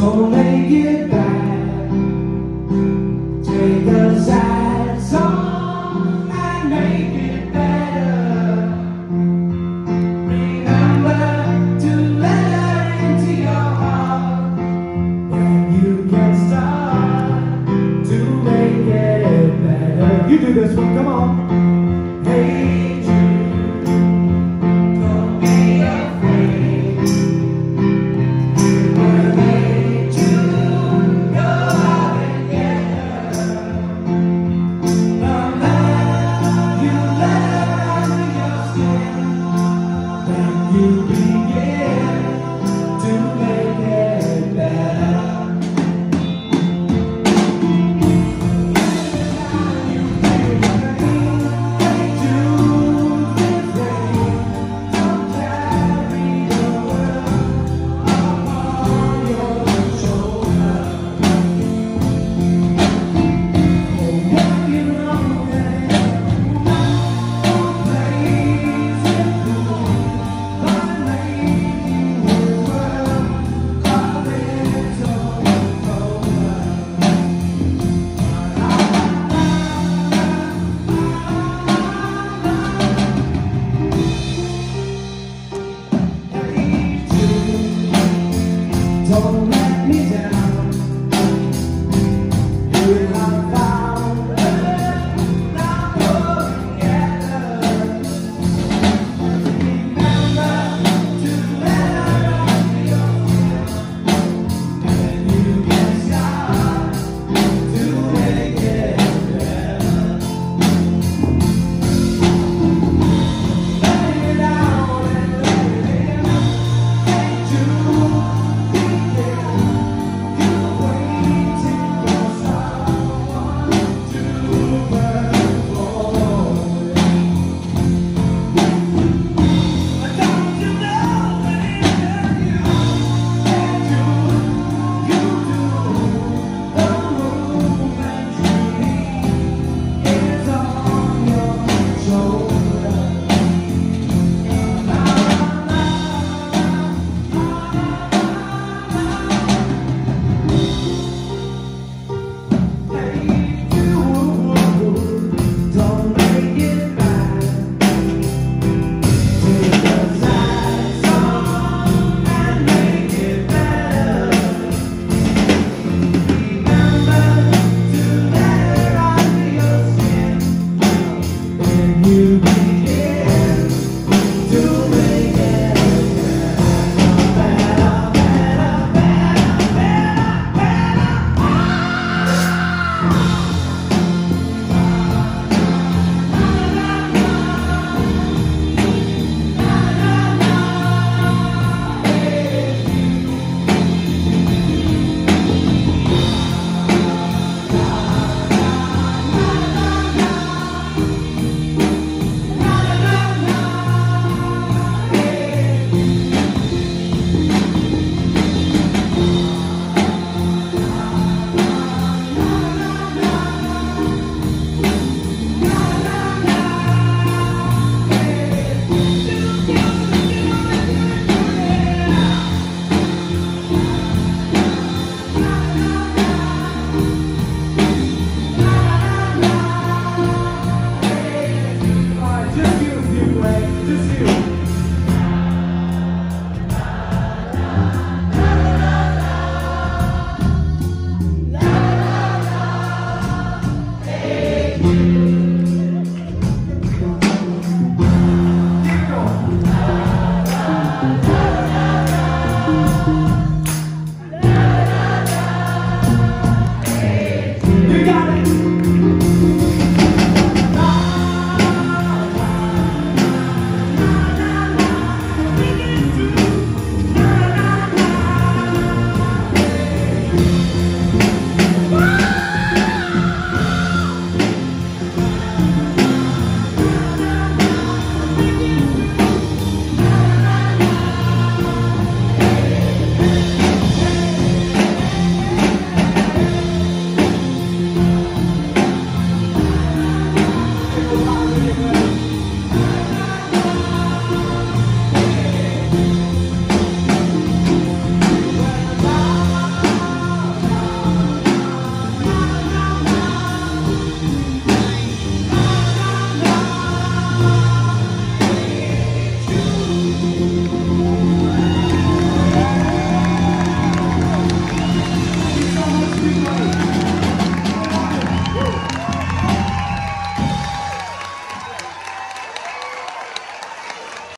Don't make it bad. Take a sad song and make it better. Remember to let her into your heart you can start to make it better. You do this one, come on. Don't let me down. you.